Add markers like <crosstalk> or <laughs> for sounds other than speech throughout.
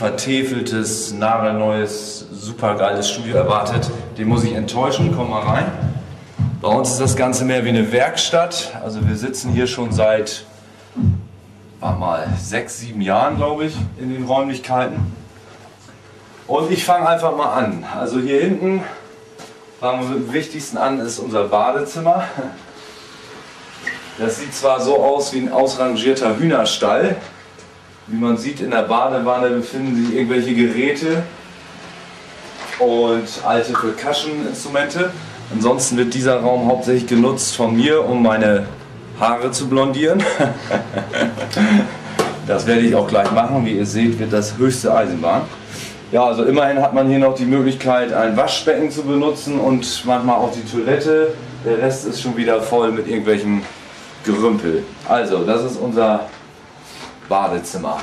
vertäfeltes, nagelneues, supergeiles Studio erwartet, den muss ich enttäuschen. Komm mal rein. Bei uns ist das Ganze mehr wie eine Werkstatt. Also wir sitzen hier schon seit war mal sechs, sieben Jahren, glaube ich, in den Räumlichkeiten. Und ich fange einfach mal an. Also hier hinten fangen wir mit dem Wichtigsten an, ist unser Badezimmer. Das sieht zwar so aus wie ein ausrangierter Hühnerstall. Wie man sieht, in der Badewanne befinden sich irgendwelche Geräte und alte Percussion-Instrumente. Ansonsten wird dieser Raum hauptsächlich genutzt von mir, um meine Haare zu blondieren. <laughs> das werde ich auch gleich machen. Wie ihr seht, wird das höchste Eisenbahn. Ja, also immerhin hat man hier noch die Möglichkeit, ein Waschbecken zu benutzen und manchmal auch die Toilette. Der Rest ist schon wieder voll mit irgendwelchem Gerümpel. Also, das ist unser Badezimmer.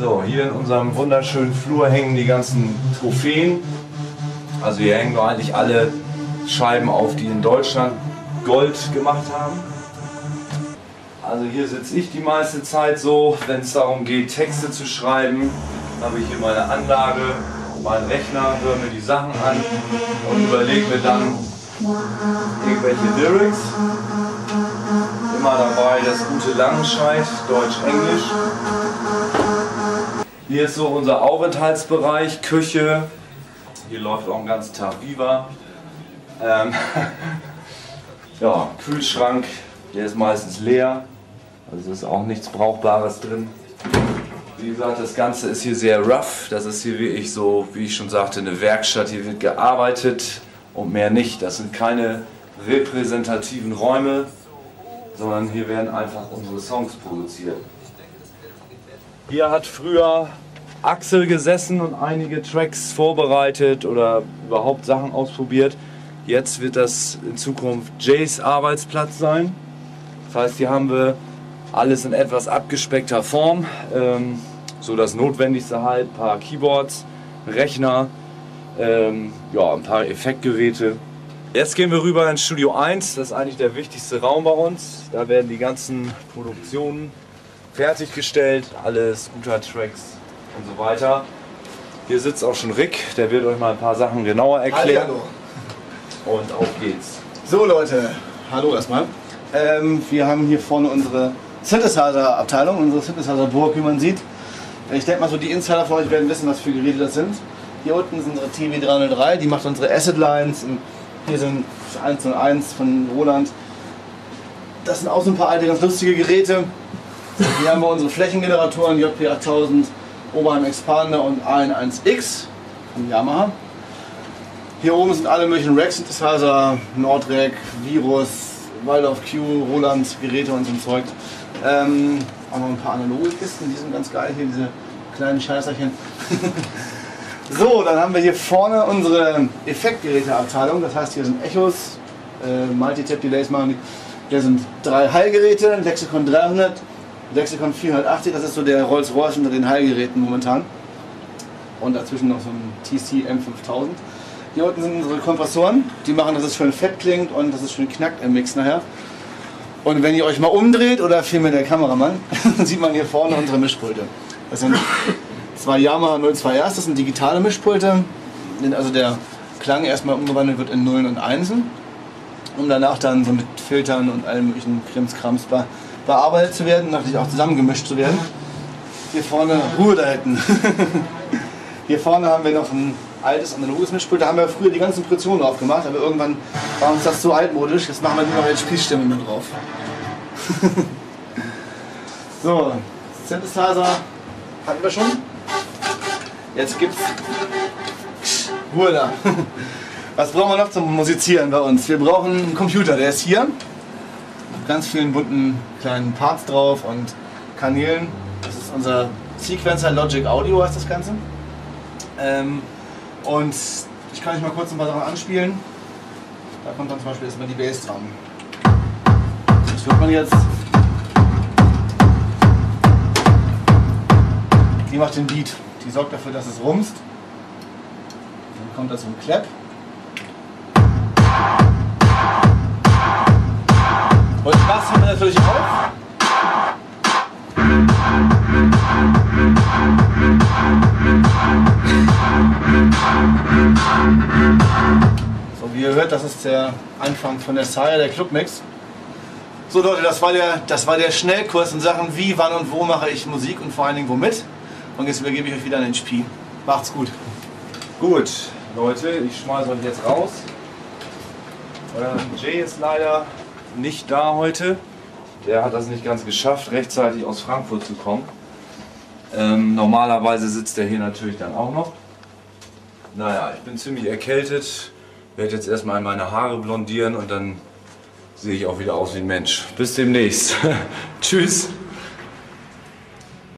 So, hier in unserem wunderschönen Flur hängen die ganzen Trophäen. Also hier hängen eigentlich alle Scheiben auf, die in Deutschland Gold gemacht haben. Also hier sitze ich die meiste Zeit so, wenn es darum geht, Texte zu schreiben, habe ich hier meine Anlage, meinen Rechner, höre mir die Sachen an und überlege mir dann irgendwelche Lyrics. Immer dabei das gute Langenscheid, Deutsch-Englisch. Hier ist so unser Aufenthaltsbereich, Küche. Hier läuft auch den ganzen Tag Viva. Ähm, <laughs> ja, Kühlschrank, der ist meistens leer. Also ist auch nichts Brauchbares drin. Wie gesagt, das Ganze ist hier sehr rough. Das ist hier wirklich so, wie ich schon sagte, eine Werkstatt. Hier wird gearbeitet und mehr nicht. Das sind keine repräsentativen Räume, sondern hier werden einfach unsere Songs produziert. Hier hat früher Axel gesessen und einige Tracks vorbereitet oder überhaupt Sachen ausprobiert. Jetzt wird das in Zukunft Jays Arbeitsplatz sein. Das heißt, hier haben wir alles in etwas abgespeckter Form, ähm, so das Notwendigste halt, ein paar Keyboards, Rechner, ähm, ja, ein paar Effektgeräte. Jetzt gehen wir rüber ins Studio 1, das ist eigentlich der wichtigste Raum bei uns. Da werden die ganzen Produktionen fertiggestellt, alle Scooter-Tracks und so weiter. Hier sitzt auch schon Rick, der wird euch mal ein paar Sachen genauer erklären. Hallo. Und auf geht's. So Leute, hallo erstmal. Ähm, wir haben hier vorne unsere Synthesizer-Abteilung, unsere Synthesizer-Burg, wie man sieht. Ich denke mal so, die Insider von euch werden wissen, was für Geräte das sind. Hier unten sind unsere TV303, die macht unsere Asset Lines. Und hier sind 101 von Roland. Das sind auch so ein paar alte, ganz lustige Geräte. Hier haben wir unsere Flächengeneratoren, JP8000, Oberheim Expander und AN1X von Yamaha. Hier oben sind alle möglichen Rack-Synthesizer, Nordrec, Virus, Waldorf Q, Roland, Geräte und so ein Zeug. Ähm, auch noch ein paar analoge Kisten, die sind ganz geil hier, diese kleinen Scheißerchen. <laughs> so, dann haben wir hier vorne unsere Effektgeräteabteilung. Das heißt, hier sind Echos, äh, Multi-Tap-Delays machen die. Hier sind drei Heilgeräte, Lexicon 300, Lexicon 480, das ist so der Rolls-Royce unter den Heilgeräten momentan. Und dazwischen noch so ein TC M5000. Hier unten sind unsere Kompressoren, die machen, dass es schön fett klingt und dass es schön knackt im Mix nachher. Und wenn ihr euch mal umdreht oder vielmehr der Kameramann, <laughs> sieht man hier vorne unsere Mischpulte. Das sind zwei Yamaha 02 s das sind digitale Mischpulte. Also der Klang erstmal umgewandelt wird in Nullen und Einsen, um danach dann so mit Filtern und allem möglichen Krimskrams be bearbeitet zu werden, natürlich auch zusammengemischt zu werden. Hier vorne, Ruhe da hinten. <laughs> Hier vorne haben wir noch ein altes analoges Mischpult. Da haben wir früher die ganzen Positionen drauf gemacht, aber irgendwann war uns das so altmodisch. Jetzt machen wir nur noch HP-Stimme mit drauf. <laughs> so, Synthesizer hatten wir schon. Jetzt gibt's da. Was brauchen wir noch zum Musizieren bei uns? Wir brauchen einen Computer, der ist hier. Mit ganz vielen bunten kleinen Parts drauf und Kanälen. Das ist unser Sequencer Logic Audio heißt das Ganze. Ähm, und ich kann euch mal kurz ein paar Sachen anspielen. Da kommt dann zum Beispiel erstmal die Bassdrum. Das hört man jetzt. Die macht den Beat. Die sorgt dafür, dass es rumst. Dann kommt das so ein Clap. Und Bass haben wir natürlich auch. So, wie ihr hört, das ist der Anfang von der Saga, der Clubmix. So Leute, das war, der, das war der Schnellkurs in Sachen wie, wann und wo mache ich Musik und vor allen Dingen womit. Und jetzt übergebe ich euch wieder an den Spiel. Macht's gut. Gut, Leute, ich schmeiße euch jetzt raus. Ähm, Jay ist leider nicht da heute. Der hat das nicht ganz geschafft, rechtzeitig aus Frankfurt zu kommen. Ähm, normalerweise sitzt er hier natürlich dann auch noch. Naja, ich bin ziemlich erkältet. Werde jetzt erstmal meine Haare blondieren und dann sehe ich auch wieder aus wie ein Mensch. Bis demnächst. <laughs> Tschüss.